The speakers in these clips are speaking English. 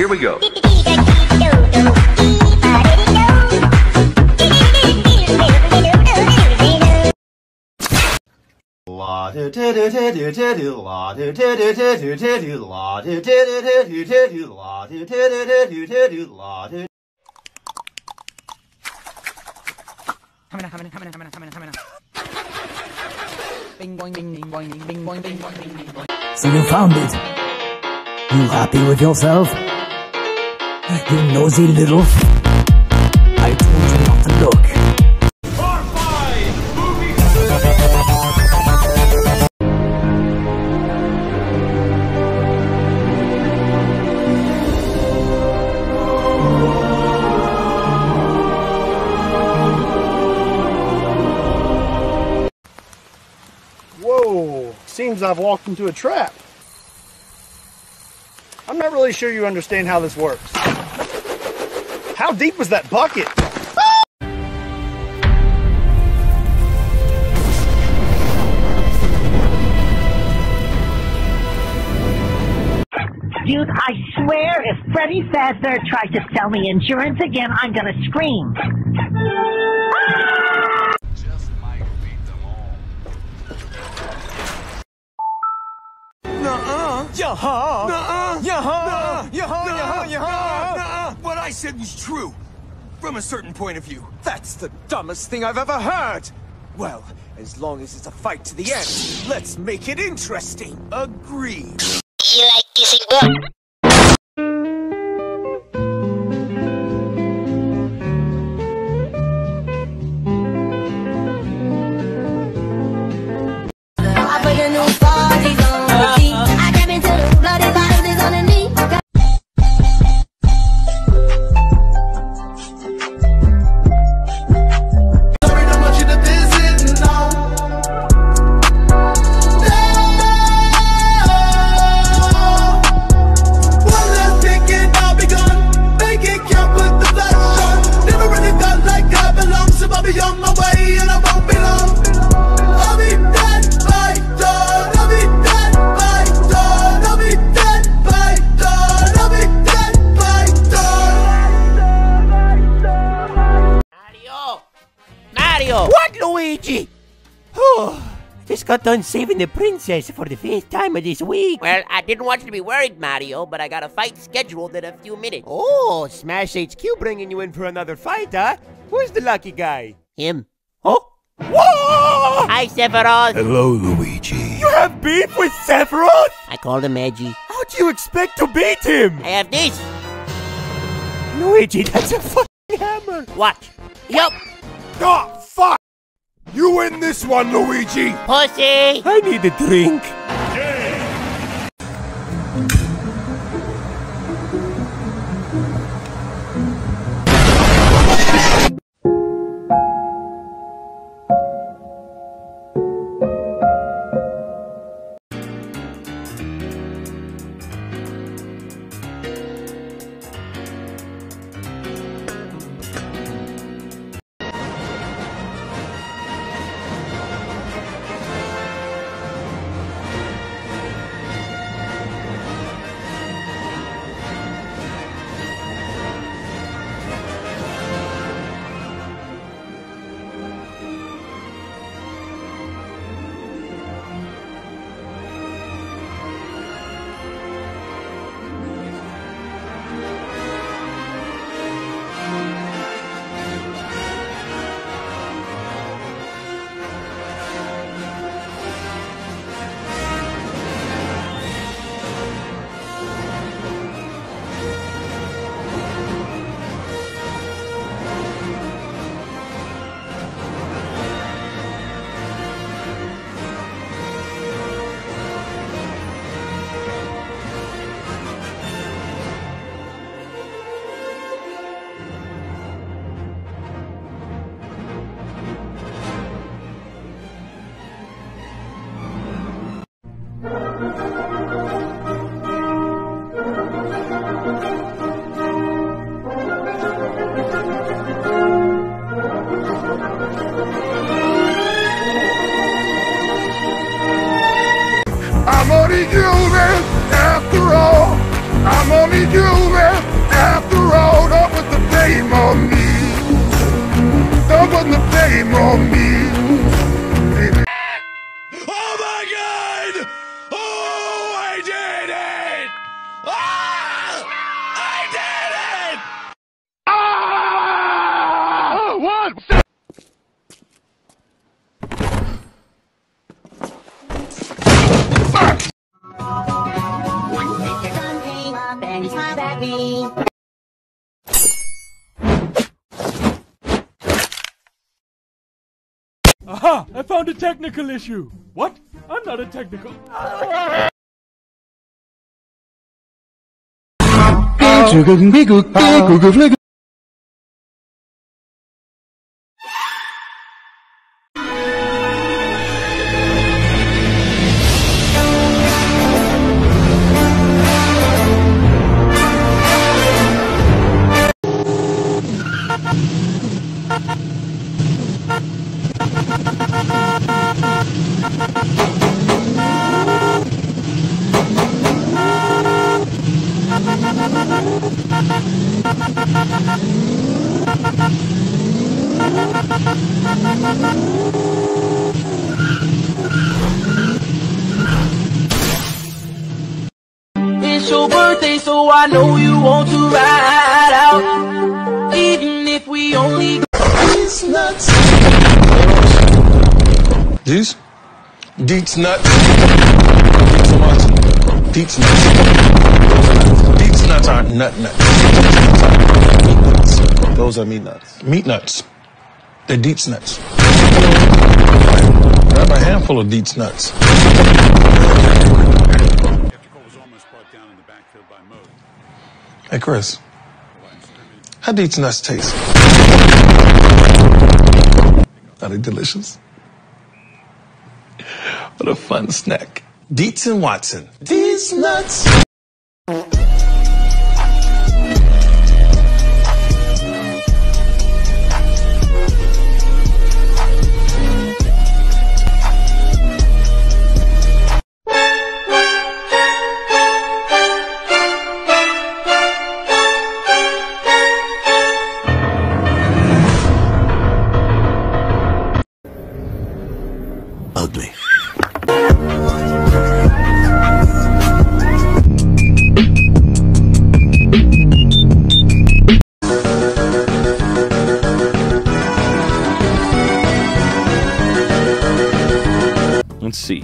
Here we go. La do do la la la la So you found it. You happy with yourself? You nosy little. I told you not to look. Whoa, seems I've walked into a trap. I'm not really sure you understand how this works. How deep was that bucket? Dude, I swear if Freddy Fazbear tries to sell me insurance again, I'm gonna scream. What I said was true. From a certain point of view. That's the dumbest thing I've ever heard. Well, as long as it's a fight to the end, let's make it interesting. Agreed. You like kissing book? On my way and I won't be long. I'll be dead by dawn. I'll be dead by dawn. I'll be dead by dawn. I'll be dead by dawn. Mario! Mario! What, Luigi? Oh, just got done saving the princess for the first time of this week. Well, I didn't want you to be worried, Mario, but I got a fight scheduled in a few minutes. Oh, Smash HQ bringing you in for another fight, huh? Who's the lucky guy? Him. Oh? Whoa! Hi, Sephiroth. Hello, Luigi. You have beef with Sephiroth? I called him Edgy. How do you expect to beat him? I have this. Luigi, that's a fucking hammer. Watch. Yup. Oh, fuck! You win this one, Luigi! Pussy. I need a drink. only human after all. I'm only human after all. Don't put the blame on me. Don't put the blame on me. Aha! I found a technical issue. What? I'm not a technical. It's your birthday, so I know you want to ride out. Even if we only These nuts. These? Deets nuts. Deets nuts. Deets nuts. Deets nuts are nut nuts. Meat nuts. Those are meat nuts. Meat nuts. They're deets nuts. Have a handful of deets nuts. Hey, Chris. How deets nuts taste? Are they delicious? What a fun snack. Dietz and Watson. These nuts.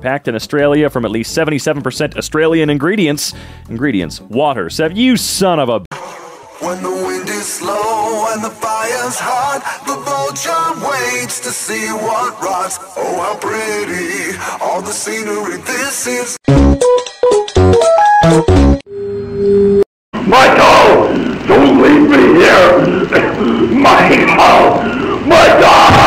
Packed in Australia from at least 77% Australian ingredients. Ingredients. Water. Sev, you son of a. When the wind is slow and the fire's hot, the vulture waits to see what rots. Oh, how pretty all the scenery this is. Michael, don't leave me here. Michael, Michael.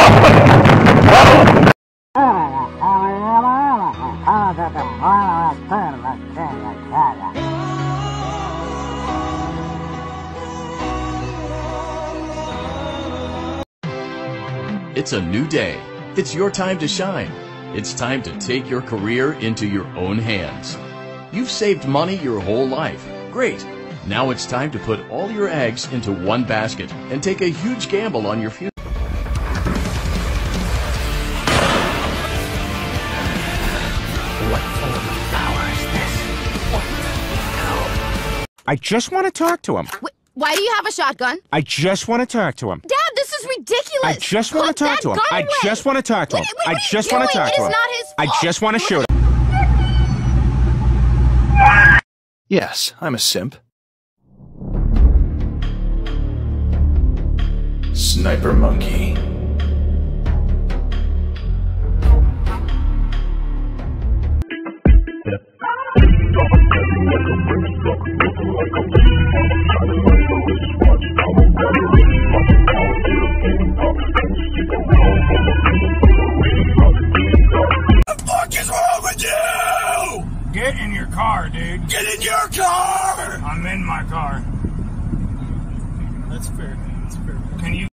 It's a new day. It's your time to shine. It's time to take your career into your own hands. You've saved money your whole life. Great. Now it's time to put all your eggs into one basket and take a huge gamble on your future. What power is this? I just want to talk to him. Why do you have a shotgun? I just want to talk to him. Dad, this is ridiculous. I just want to talk to him. I away. just want to talk to him. What- what I just want to talk to is him. not his I just want to shoot him. Yes, I'm a simp. Sniper Monkey. Get in your car, dude. Get in your car! I'm in my car. That's fair. That's fair. Can you?